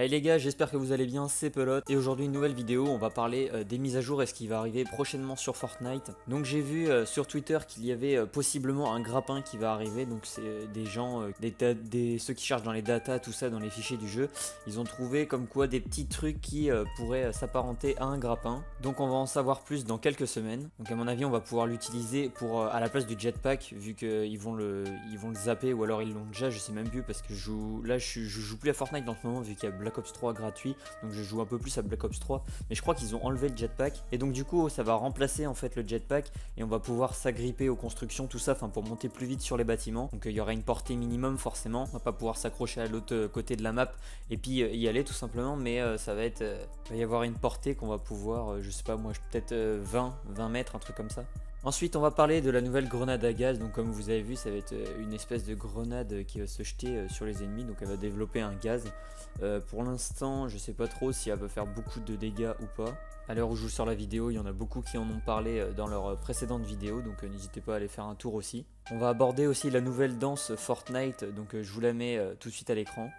Hey les gars, j'espère que vous allez bien, c'est Pelote et aujourd'hui une nouvelle vidéo, on va parler euh, des mises à jour et ce qui va arriver prochainement sur Fortnite. Donc j'ai vu euh, sur Twitter qu'il y avait euh, possiblement un grappin qui va arriver, donc c'est des gens, des, ceux qui cherchent dans les datas, tout ça, dans les fichiers du jeu, ils ont trouvé comme quoi des petits trucs qui pourraient s'apparenter à un grappin. Donc on va en savoir plus dans quelques semaines. Donc à mon avis on va pouvoir l'utiliser pour à la place du jetpack vu qu'ils vont le vont le zapper ou alors ils l'ont déjà, je sais même plus parce que je joue là je, je joue plus à Fortnite en ce moment vu qu'il y a Black Ops 3 gratuit, donc je joue un peu plus à Black Ops 3, mais je crois qu'ils ont enlevé le jetpack, et donc du coup ça va remplacer en fait le jetpack, et on va pouvoir s'agripper aux constructions, tout ça, enfin pour monter plus vite sur les bâtiments, donc il y aura une portée minimum forcément, on va pas pouvoir s'accrocher à l'autre euh, côté de la map, et puis euh, y aller tout simplement, mais euh, ça va être, va y avoir une portée qu'on va pouvoir, je sais pas moi, peut-être 20, 20 mètres, un truc comme ça. Ensuite, on va parler de la nouvelle grenade à gaz. Donc, comme vous avez vu, ça va être euh, une espèce de grenade qui va se jeter euh, sur les ennemis. Donc, elle va développer un gaz. Euh, pour l'instant, je sais pas trop si elle va faire beaucoup de dégâts ou pas. À l'heure où je joue sur la vidéo, il y en a beaucoup qui en ont parlé dans leur précédente vidéo. Donc, n'hésitez pas à aller faire un tour aussi. On va aborder aussi la nouvelle danse Fortnite. Donc, je vous la mets tout de suite à l'écran.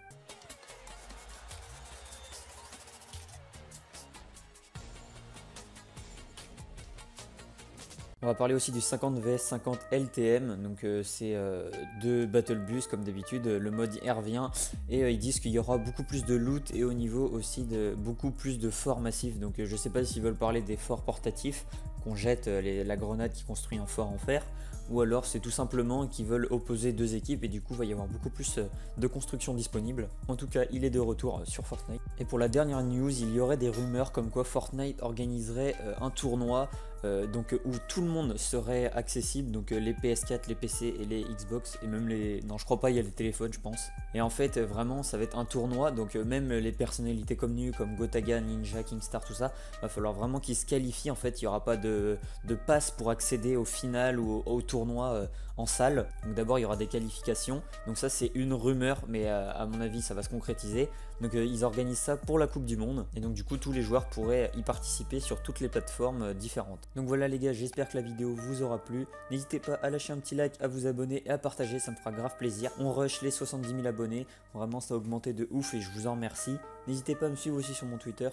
On va parler aussi du 50 vs 50 LTM, donc euh, c'est euh, deux battle bus comme d'habitude, le mode y revient et euh, ils disent qu'il y aura beaucoup plus de loot et au niveau aussi de beaucoup plus de forts massifs, donc je sais pas s'ils veulent parler des forts portatifs qu'on jette la grenade qui construit un fort en fer ou alors c'est tout simplement qu'ils veulent opposer deux équipes et du coup il va y avoir beaucoup plus de construction disponible. En tout cas il est de retour sur Fortnite. Et pour la dernière news, il y aurait des rumeurs comme quoi Fortnite organiserait un tournoi euh, donc où tout le monde serait accessible, donc euh, les PS4, les PC et les Xbox et même les, non je crois pas il y a les téléphones je pense. Et en fait vraiment ça va être un tournoi, donc euh, même les personnalités connues comme Gotaga, Ninja, Kingstar, tout ça, va falloir vraiment qu'ils se qualifient en fait, il n'y aura pas de, de passe pour accéder au final ou au, tournoi en salle. Donc d'abord il y aura des qualifications, donc ça c'est une rumeur mais à mon avis ça va se concrétiser. Donc ils organisent ça pour la Coupe du Monde et donc du coup tous les joueurs pourraient y participer sur toutes les plateformes différentes. Donc voilà les gars, j'espère que la vidéo vous aura plu. N'hésitez pas à lâcher un petit like, à vous abonner et à partager, ça me fera grave plaisir. On rush les 70 000 abonnés, vraiment ça a augmenté de ouf et je vous en remercie. N'hésitez pas à me suivre aussi sur mon Twitter,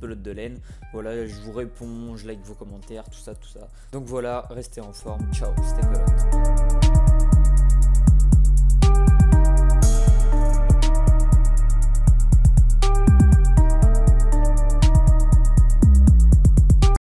pelote de laine. Voilà, je vous réponds, je like vos commentaires, tout ça, tout ça. Donc voilà, restez en forme. Ciao, c'était Pelote.